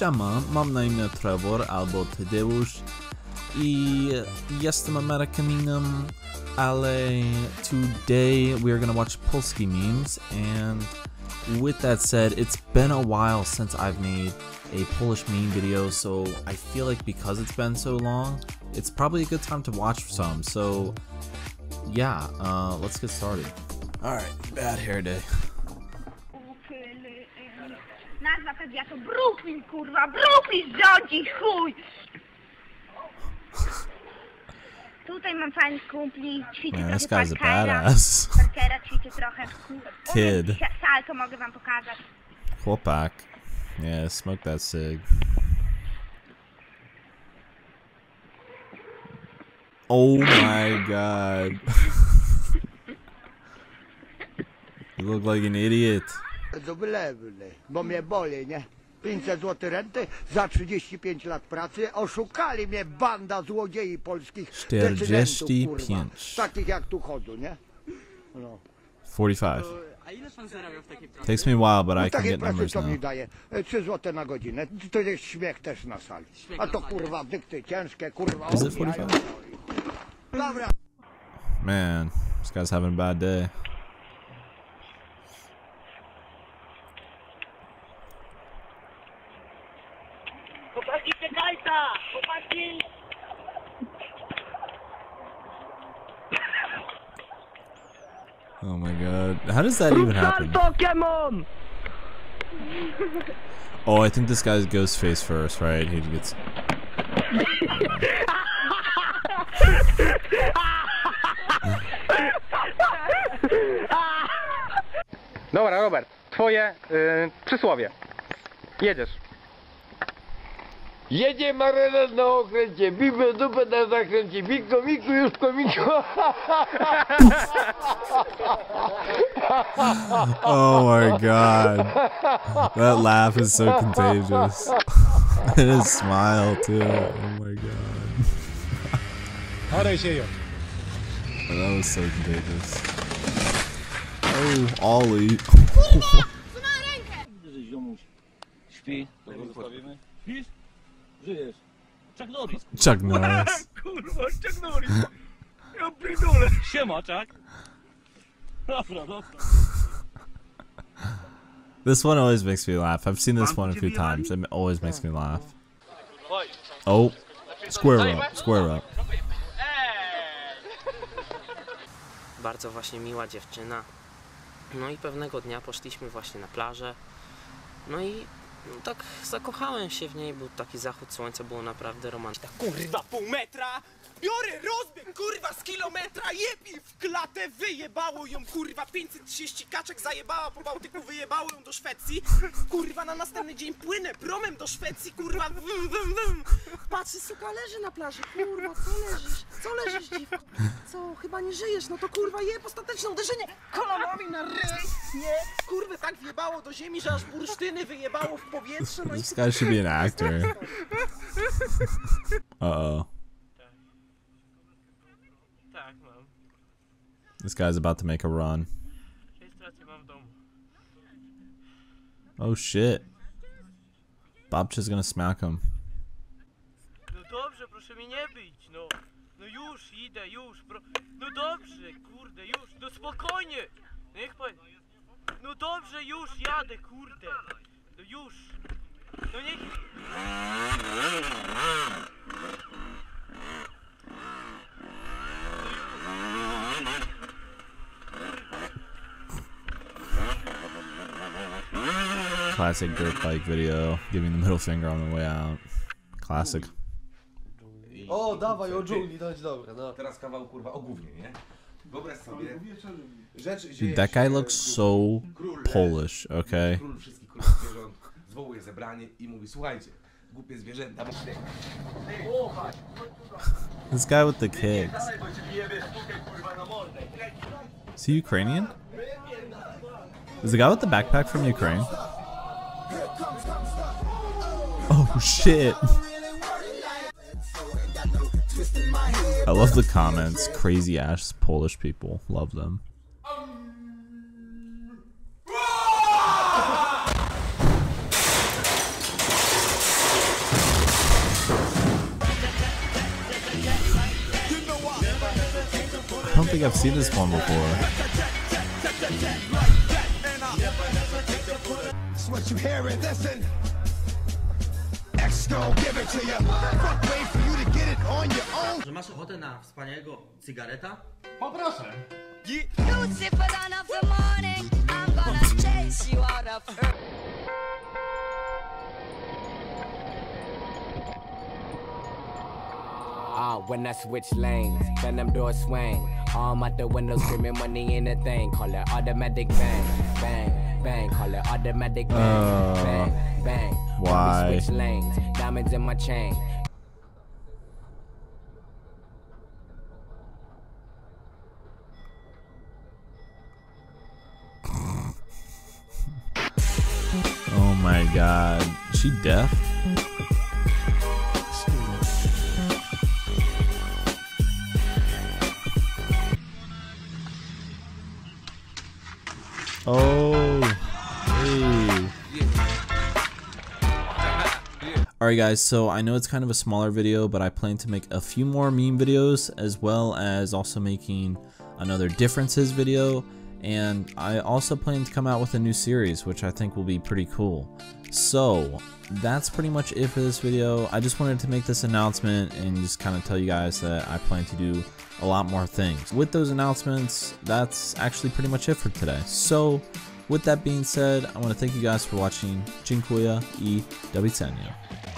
Siema, mam na imię Trevor albo Tadeusz i jestem Amerykaninem, ale today we are gonna watch Polski memes and with that said, it's been a while since I've made a Polish meme video, so I feel like because it's been so long, it's probably a good time to watch some. So yeah, uh, let's get started. Alright, bad hair day. Nazwa pewnie to Brooklyn, kurwa, Brooklyn rządzi, chuj! Tutaj mam fajnych kumpli, ćwiczę Man, trochę this guy's a parkera. badass. Parkera ćwiczę trochę. Kid. Umiem Salto mogę wam pokazać. Chłopak. Yeah, smoke that cig. Oh my god. you look like an idiot. Bardzo wylewny, bo mnie boli, nie? 500 zł renty za 35 lat pracy. Oszukali mnie banda złodziei polskich 45. decydentów, kurwa. Takich jak tu chodzą, nie? No. 45. A ile pan zarabia w takiej pracy? Takes me a while, but I can Takiej get numbers co mi now. daje? E, 3 zł na godzinę. To jest śmiech też na sali. A to kurwa dykty ciężkie, kurwa. Is it obijają. 45? Dobra, Man, this guy's having a bad day. Chłopaki, czekajta! Chłopaki! Oh my god. How does that even happen? Pokemon! Oh, I think this guy's goes face first, right? He gets. Dobra, Robert, twoje y, przysłowie. Jedziesz. Jedzie marynarz na okręcie, bibę dupę na zakręcie, miko, miku, już komiko. Oh my god. That laugh is so contagious. and his smile too. Oh my god. Oh, that was so contagious. Oh, Ollie. Śpi. Żyjesz. Chuck Norris. Chuck Norris. Kurwa, Chuck Norris. Ja pierdolę. Siema, Chuck. Dobra, dobra. This one always makes me laugh. I've seen this one a few times. It always makes me laugh. Oh, square up, square up. bardzo właśnie miła dziewczyna. No i pewnego dnia poszliśmy właśnie na plażę. No i tak zakochałem się w niej, był taki zachód słońca, było naprawdę romantyczne. Kurwa, pół metra! Biorę rozbieg, kurwa, z kilometra, jebie w klatę, wyjebało ją, kurwa, 530 kaczek zajebała po Bałtyku, wyjebało ją do Szwecji. Kurwa, na następny dzień płynę promem do Szwecji, kurwa, wum, wum, wum. Patrzę, suka leży na plaży, kurwa, co leżysz? Co leżysz, dziwko? Co, chyba nie żyjesz, no to kurwa, jeb ostateczne uderzenie kolanami na ryj, nie? Kurwa, tak wjebało do ziemi, że aż bursztyny wyjebało w powietrze, no This guy should be an actor. Uh oh. This guy's about to make a run. Rejestrację mam w domu. Oh shit. Bobchi's gonna smack him. No dobrze, proszę mnie nie bić, no. No już, idę, już, pro... No dobrze, kurde, już, no spokojnie. Niech pan... No dobrze, już, jadę, kurde. No już. No niech... Classic dirt bike video, giving the middle finger on the way out. Classic. O, dawaj, o dżungli, to jest dobre, no. Teraz kawał kurwa o gównie, nie? Wyobraź sobie. Rzecz Dude, dzieje that się, guy looks so król, Polish, okay? Król wszystkich królów zwierząt zwołuje zebranie i mówi słuchajcie, głupie zwierzęta, musimy... This guy with the kicks. Is he Ukrainian? Is the guy with the backpack from Ukraine? Oh shit. love the comments. Crazy ass Polish people. Love them. I don't think I've seen this one before. What you hear and listen. X gon' give it to you. Fuck, wait for you to get it on your own. Że masz ochotę na wspaniałego cygareta? Poproszę. Lucifer dawn of the morning, I'm gonna chase you out of earth. Ah, when I switch lanes, then them doors swing. Arm out the window screaming money in a thing. Call it automatic bang, bang, bang. Call it automatic bang, Uh, bang, bang. Why? Switch lanes, diamonds in my chain. Oh my god. Is she deaf? Oh. Alright guys, so I know it's kind of a smaller video, but I plan to make a few more meme videos as well as also making another differences video and I also plan to come out with a new series which I think will be pretty cool. So that's pretty much it for this video. I just wanted to make this announcement and just kind of tell you guys that I plan to do a lot more things. With those announcements, that's actually pretty much it for today. So with that being said, I want to thank you guys for watching. Dziękuję i do widzenia.